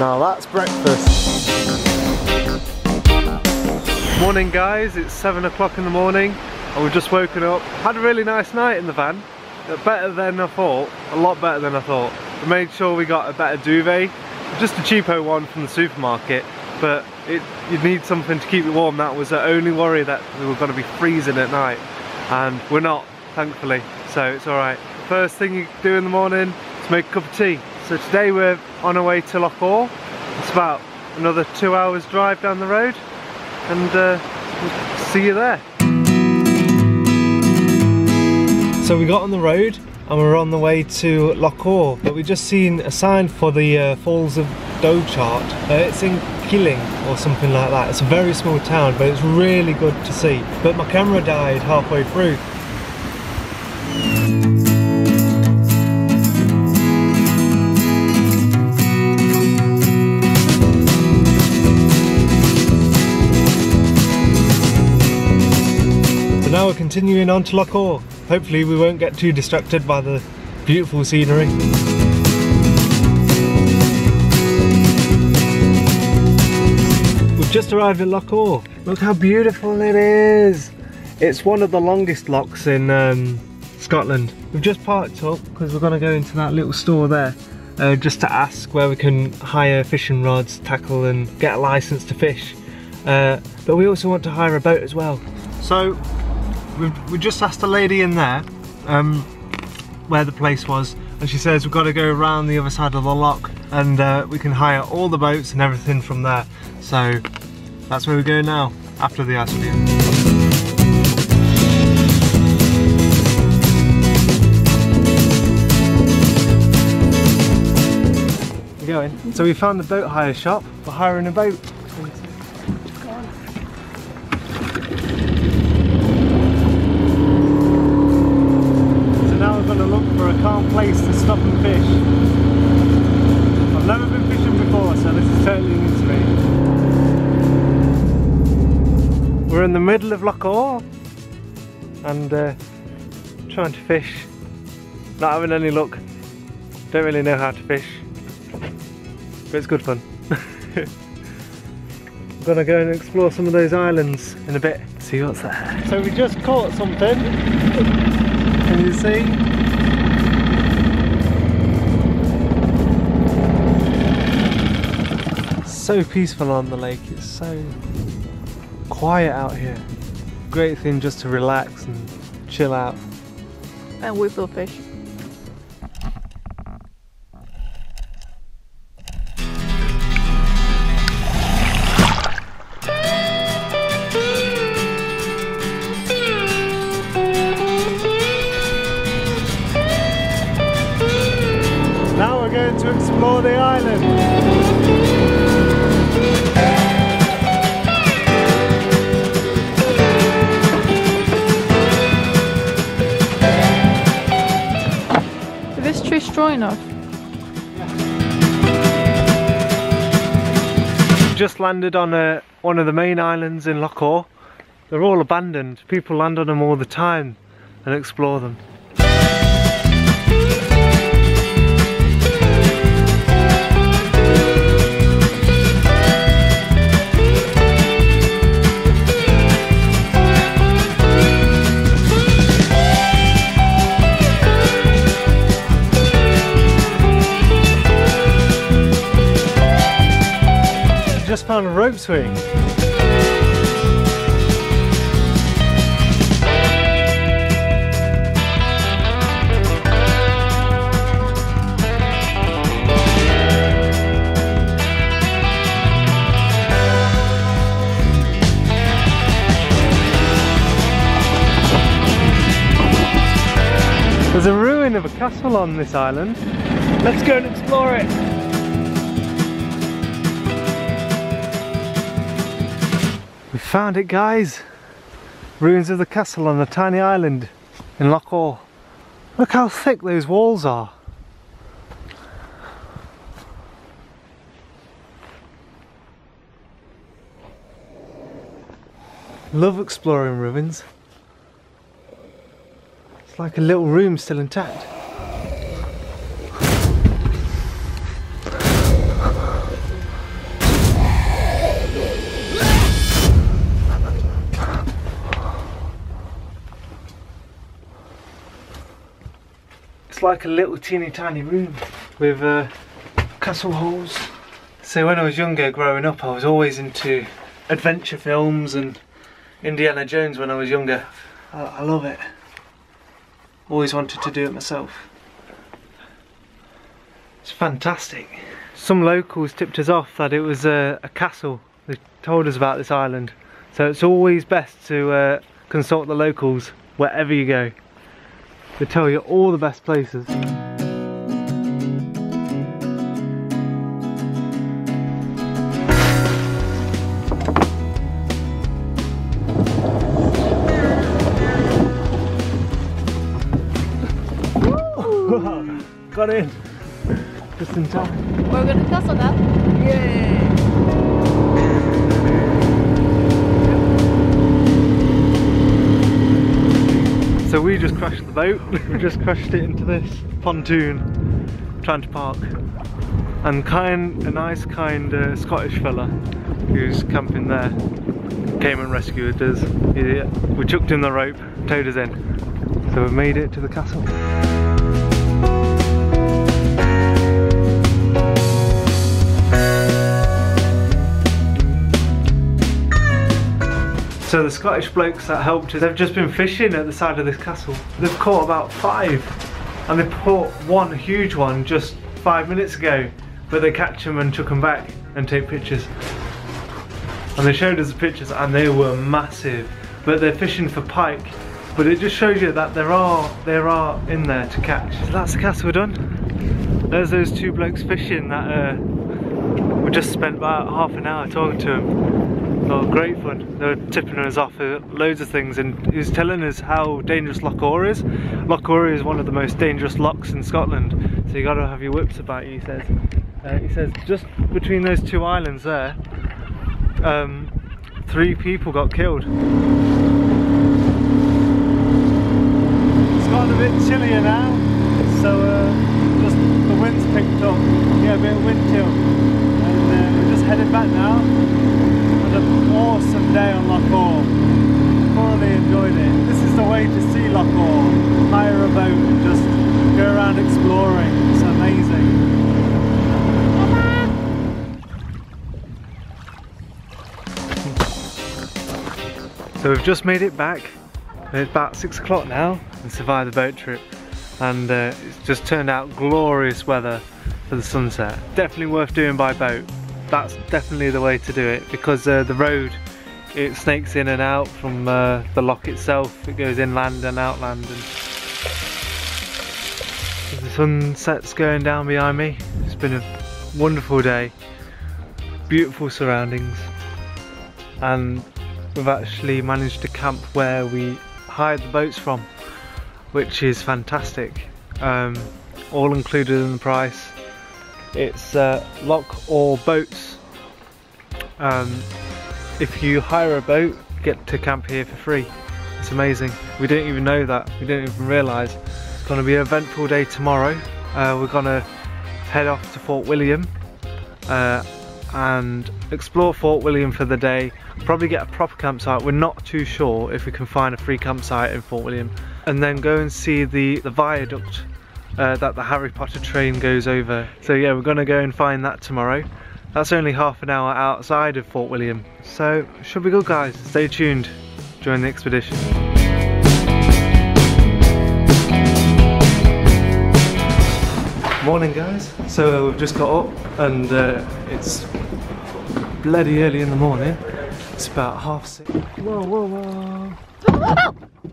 Now that's breakfast. Morning guys, it's seven o'clock in the morning and we've just woken up. Had a really nice night in the van. Uh, better than I thought, a lot better than I thought. We made sure we got a better duvet, just a cheapo one from the supermarket, but it, you need something to keep you warm. That was the only worry that we were going to be freezing at night and we're not, thankfully, so it's alright. First thing you do in the morning is make a cup of tea. So today we're on our way to Loch Awe. It's about another two hours drive down the road and uh, see you there. So we got on the road and we're on the way to Loch Awe, but we just seen a sign for the uh, Falls of Dochart. Uh, it's in Keeling or something like that. It's a very small town, but it's really good to see. But my camera died halfway through. We're continuing on to Loch Awe. Hopefully we won't get too distracted by the beautiful scenery. We've just arrived at Loch Awe. Look how beautiful it is. It's one of the longest lochs in um, Scotland. We've just parked up because we're going to go into that little store there uh, just to ask where we can hire fishing rods, tackle and get a license to fish. Uh, but we also want to hire a boat as well. So we've, we just asked a lady in there um, where the place was and she says we've got to go around the other side of the loch and uh, we can hire all the boats and everything from there so that's where we go now after the ice cream. going. So we found the boat hire shop for hiring a boat. Calm place to stop and fish. I've never been fishing before, so this is totally new to me. We're in the middle of Loch Awe and uh, trying to fish. Not having any luck. Don't really know how to fish, but it's good fun. I'm gonna go and explore some of those islands in a bit, see what's there. So we just caught something. Can you see? So peaceful on the lake, it's so quiet out here. Great thing just to relax and chill out. And whistle fish. Now we're going to explore the island. Enough. Just landed on a, one of the main islands in Loch Awe. They're all abandoned. People land on them all the time and explore them. A rope swing. There's a ruin of a castle on this island. Let's go and explore it. Found it guys. Ruins of the castle on a tiny island in Loch Awe look how thick those walls are. Love exploring ruins. It's like a little room still intact like a little teeny tiny room with uh, castle halls. So when I was younger, growing up, I was always into adventure films and Indiana Jones when I was younger. I, I love it. Always wanted to do it myself. It's fantastic. Some locals tipped us off that it was a, a castle. They told us about this island. So it's always best to uh, consult the locals wherever you go. They tell you all the best places. Got in. Just in time. We're gonna castle now. So we just crashed the boat. we just crashed it into this pontoon, trying to park. And kind, a nice kind uh, Scottish fella who's camping there came and rescued us. He, we chucked him the rope, towed us in. So we've made it to the castle. So the Scottish blokes that helped us, they've just been fishing at the side of this castle. They've caught about five, and they caught one huge one just five minutes ago, but they catch them and chuck them back and take pictures. And they showed us the pictures and they were massive, but they're fishing for pike. But it just shows you that there are, there are in there to catch. So that's the castle done. There's those two blokes fishing that uh, we just spent about half an hour talking to them. Oh, great fun. They were tipping us off loads of things and he was telling us how dangerous Loch Awe is. Loch Awe is one of the most dangerous lochs in Scotland, so you got to have your whips about you, he says. Uh, he says just between those two islands there, um, three people got killed. It's gotten a bit chillier now, so uh, just the wind's picked up. Yeah, a bit of wind chill. And uh, we're just headed back now. Had an awesome day on Loch Awe. Thoroughly enjoyed it. This is the way to see Loch Awe. Hire a boat and just go around exploring. It's amazing. So we've just made it back. It's about six o'clock now and survived the boat trip. And uh, it's just turned out glorious weather for the sunset. Definitely worth doing by boat. That's definitely the way to do it because uh, the road it snakes in and out from uh, the loch itself. It goes inland and outland. And the sunset's going down behind me. It's been a wonderful day. Beautiful surroundings. And we've actually managed to camp where we hired the boats from, which is fantastic. Um, all included in the price. It's uh, Loch Awe Boats. Um, if you hire a boat, get to camp here for free. It's amazing. We didn't even know that. We didn't even realise. It's going to be an eventful day tomorrow. Uh, we're going to head off to Fort William uh, and explore Fort William for the day. Probably get a proper campsite. We're not too sure if we can find a free campsite in Fort William. And then go and see the, the viaduct uh, that the Harry Potter train goes over. So yeah, we're gonna go and find that tomorrow. That's only half an hour outside of Fort William. So should be good guys. Stay tuned join the expedition. Morning guys. So we've just got up and uh, it's bloody early in the morning. It's about half six. Whoa, whoa, whoa.